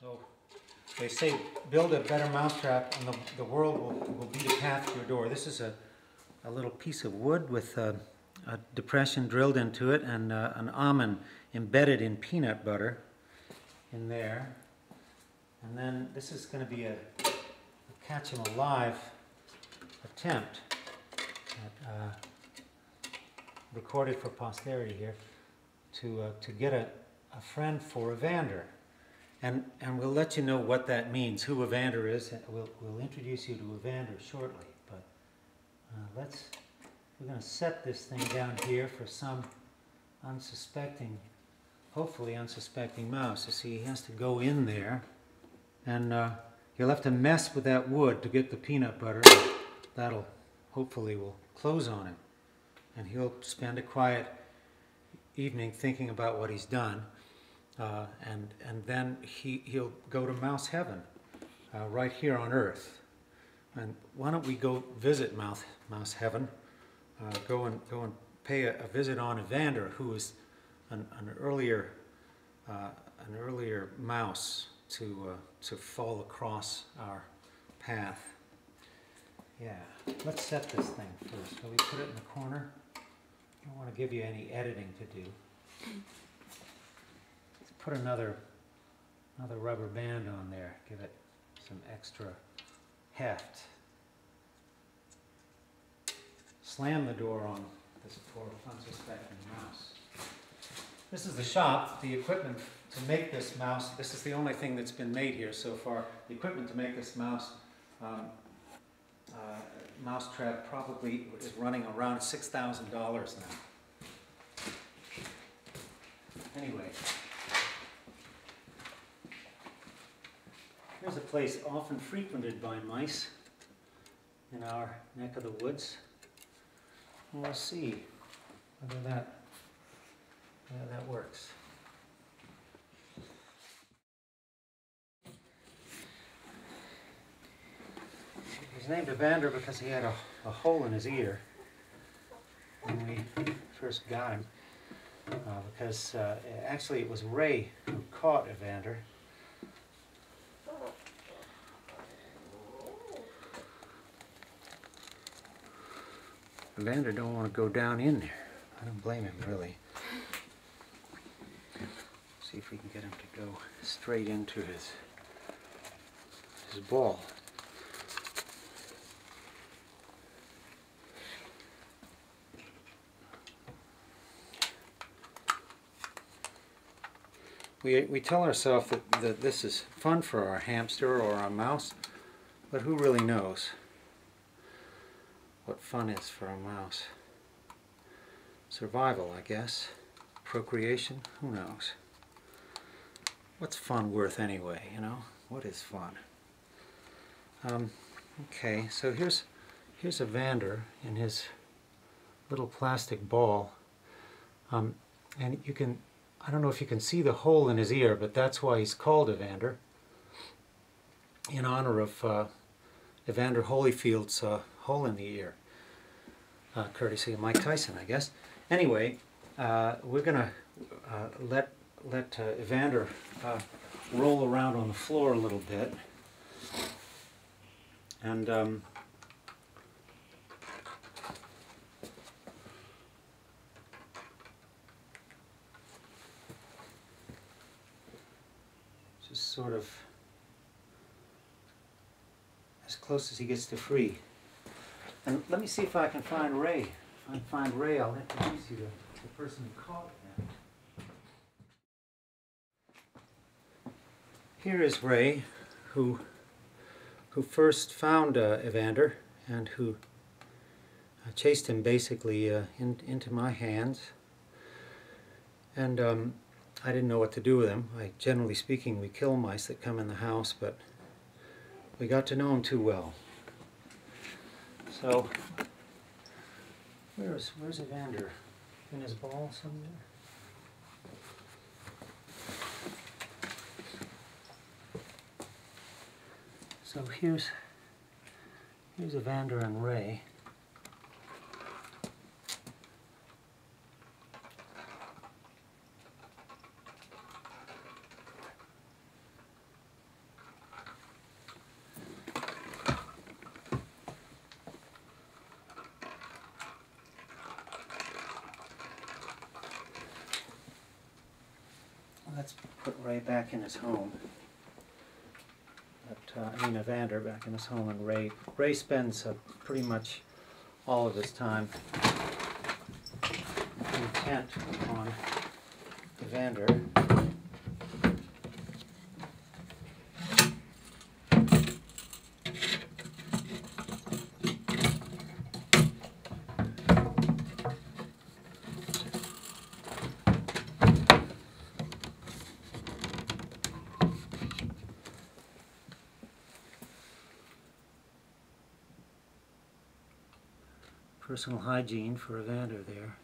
So they say build a better mousetrap and the, the world will, will be the path to your door. This is a, a little piece of wood with a, a depression drilled into it and uh, an almond embedded in peanut butter in there. And then this is going to be a, a him alive attempt at, uh, recorded for posterity here to, uh, to get a, a friend for Evander. And, and we'll let you know what that means, who Evander is. We'll, we'll introduce you to Evander shortly. But uh, let's, we're going to set this thing down here for some unsuspecting, hopefully unsuspecting mouse. You see, he has to go in there, and uh, you'll have to mess with that wood to get the peanut butter. That'll hopefully will close on him, and he'll spend a quiet evening thinking about what he's done. Uh, and, and then he, he'll go to mouse heaven, uh, right here on earth. And why don't we go visit mouse, mouse heaven? Uh, go and go and pay a, a visit on Evander, who is an, an earlier uh, an earlier mouse to uh, to fall across our path. Yeah, let's set this thing first. So we put it in the corner. I don't want to give you any editing to do. Put another another rubber band on there. Give it some extra heft. Slam the door on this poor unsuspecting mouse. This is the shop, the equipment to make this mouse. This is the only thing that's been made here so far. The equipment to make this mouse um, uh, mousetrap probably is running around six thousand dollars now. Anyway, here's a place often frequented by mice in our neck of the woods. We'll see whether that whether that works. He's named Evander because he had a, a hole in his ear when we first got him. Uh, because uh, actually it was Ray who caught Evander. Evander don't want to go down in there. I don't blame him really. See if we can get him to go straight into his his ball. We, we tell ourselves that, that this is fun for our hamster or our mouse, but who really knows what fun is for a mouse? Survival, I guess. Procreation, who knows? What's fun worth anyway, you know? What is fun? Um, okay, so here's here's Evander in his little plastic ball. Um, and you can I don't know if you can see the hole in his ear, but that's why he's called Evander, in honor of uh, Evander Holyfield's uh, hole in the ear, uh, courtesy of Mike Tyson, I guess. Anyway, uh, we're gonna uh, let let uh, Evander roll around on the floor a little bit, and. Um, just sort of as close as he gets to free. And let me see if I can find Ray. If I can find Ray, I'll introduce you to the person who caught him. Here is Ray, who who first found uh, Evander and who uh, chased him basically uh, in, into my hands. And um, I didn't know what to do with him. I, generally speaking, we kill mice that come in the house, but we got to know him too well. So, where's where's Evander? In his ball somewhere? So here's here's Evander and Ray. Let's put Ray back in his home. But, uh, I mean Evander back in his home and Ray, Ray spends uh, pretty much all of his time intent on Evander. Personal hygiene for Evander there.